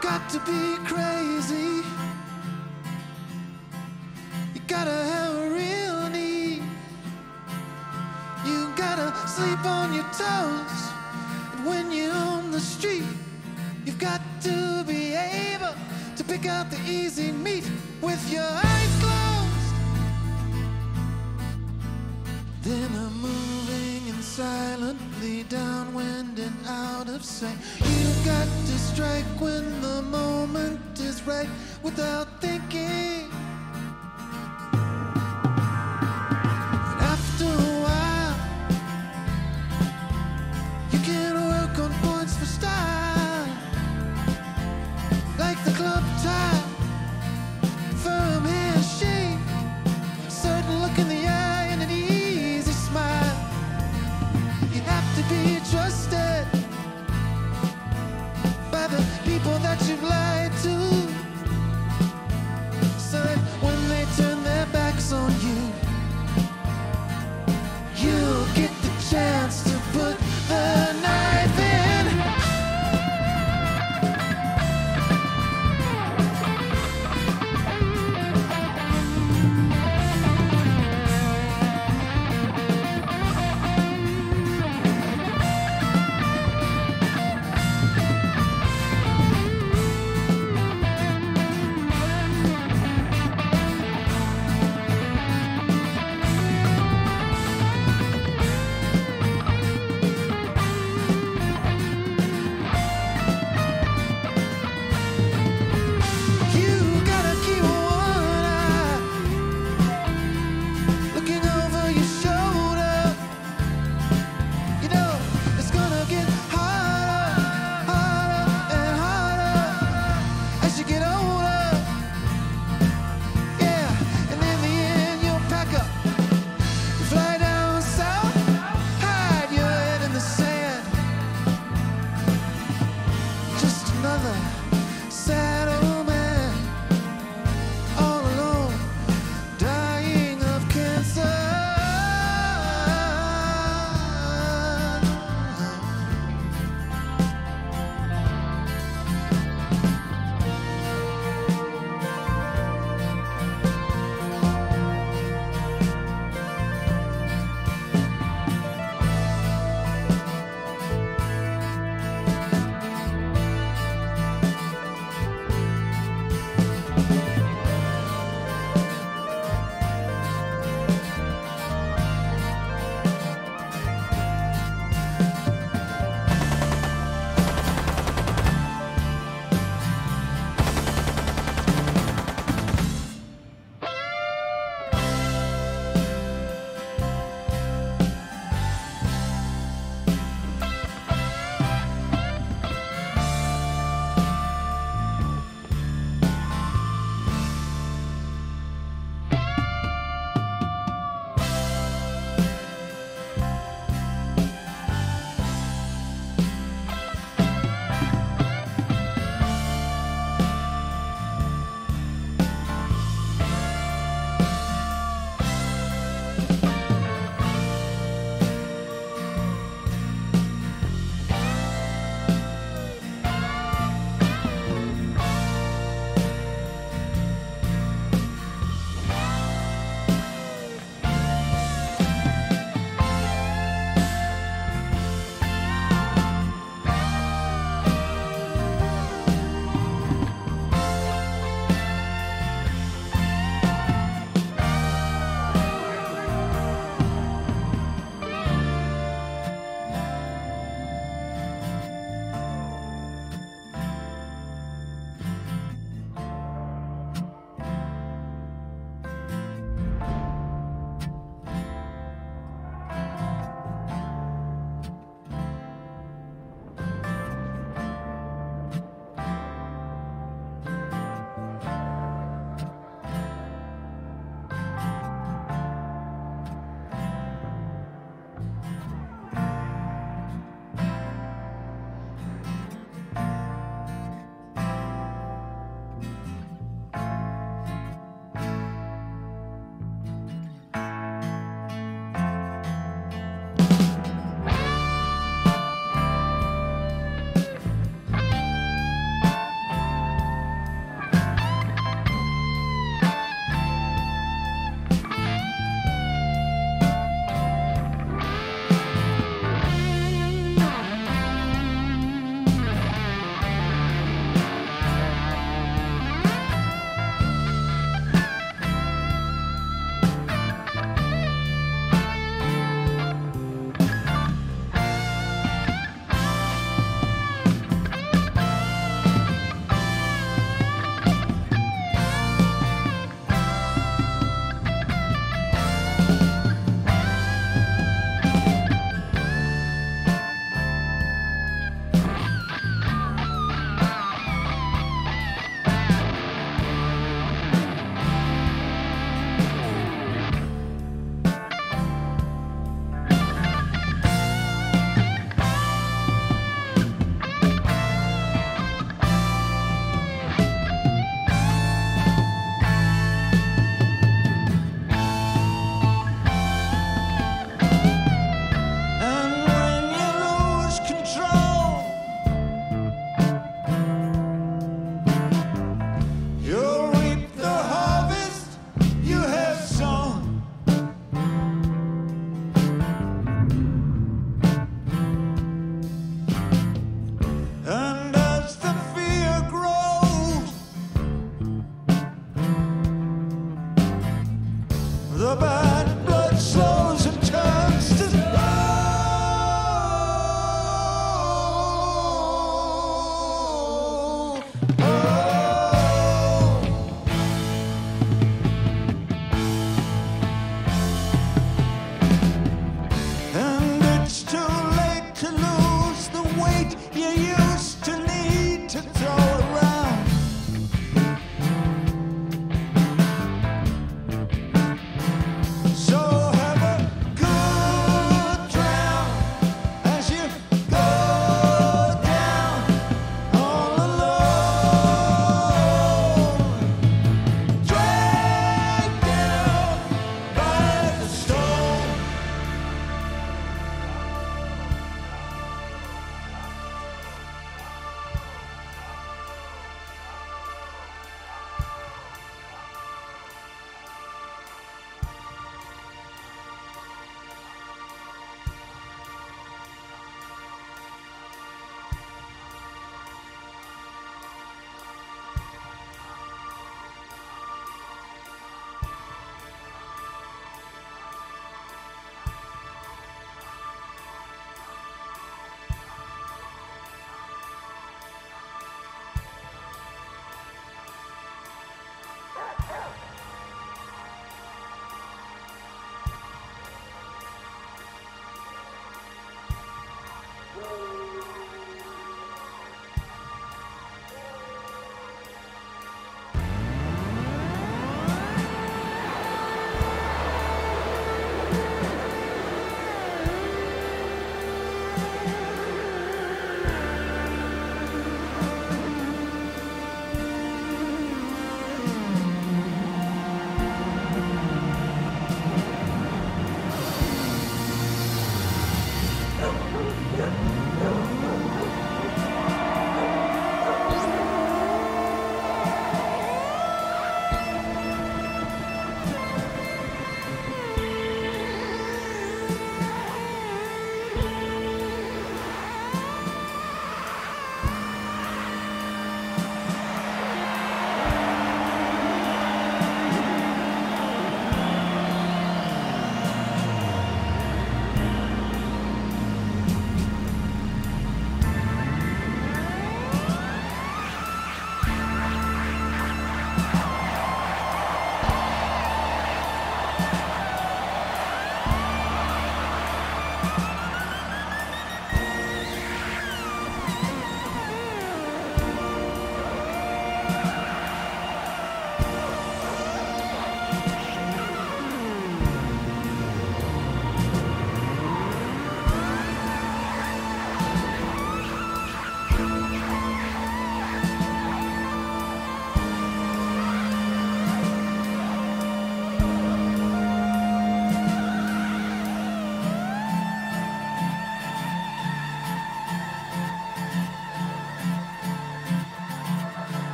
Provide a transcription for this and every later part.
got to be crazy.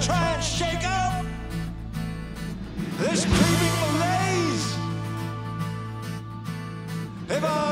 try and shake up this creeping malaise. If I